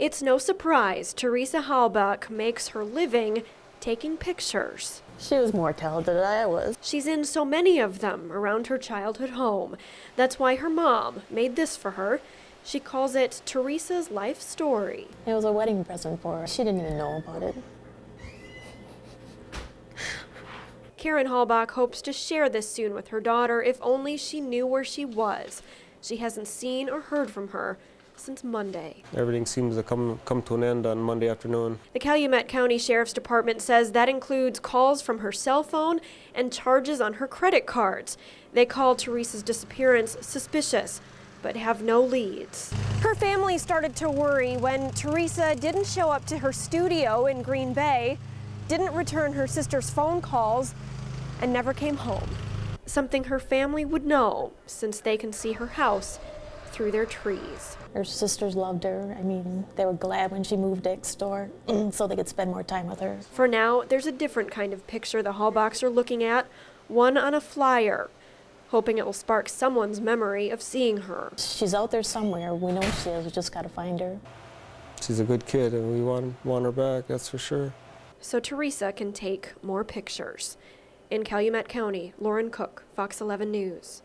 It's no surprise Teresa Halbach makes her living taking pictures. She was more talented than I was. She's in so many of them around her childhood home. That's why her mom made this for her. She calls it Teresa's life story. It was a wedding present for her. She didn't even know about it. Karen Halbach hopes to share this soon with her daughter if only she knew where she was. She hasn't seen or heard from her since Monday. Everything seems to come come to an end on Monday afternoon. The Calumet County Sheriff's Department says that includes calls from her cell phone and charges on her credit cards. They call Teresa's disappearance suspicious, but have no leads. Her family started to worry when Teresa didn't show up to her studio in Green Bay, didn't return her sister's phone calls, and never came home. Something her family would know since they can see her house through their trees. Her sisters loved her. I mean, they were glad when she moved next door so they could spend more time with her. For now, there's a different kind of picture the Halbachs are looking at, one on a flyer, hoping it will spark someone's memory of seeing her. She's out there somewhere. We know she is. We just got to find her. She's a good kid and we want, want her back, that's for sure. So Teresa can take more pictures. In Calumet County, Lauren Cook, Fox 11 News.